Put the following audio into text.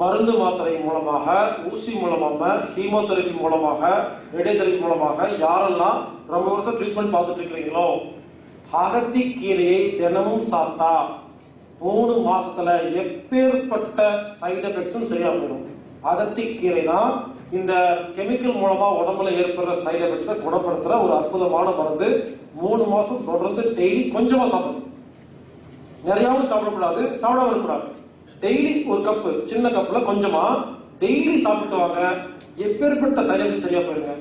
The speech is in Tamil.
மருந்து மாத்திரை மூலமாக ஊசி மூலமாக ஹீமோதெரபி மூலமாக ரேடியோதெரபி மூலமாக யாரெல்லாம் ரொம்ப வருஷம் ட்ரீட்மெண்ட் பார்த்துட்டு இருக்கிறீங்களோ அகத்தி கீரையை தினமும் சாப்பிட்டா மூணு மாசத்துல எப்பேற்பட்ட சைடு எஃபெக்ட்ஸும் சரியா போயிடும். அகத்தி கீரை தான் இந்த கெமிக்கல் மூலமா உடம்புல ஏற்படுற சைடு எஃபெக்ட்ஸை குணப்படுத்துற ஒரு அற்புதமான மருந்து. மூணு மாசம் தொடர்ந்து டெய்லி கொஞ்சமா சாப்பிடணும். நிறையாவும் சாப்பிடக்கூடாது சாப்பிடாம இருக்கக்கூடாது. டெய்லி ஒரு கப்பு சின்ன கப்பில் கொஞ்சமா டெய்லி சாப்பிட்டு வாங்க. எப்பேற்பட்ட சரியாக சரியா போயிருங்க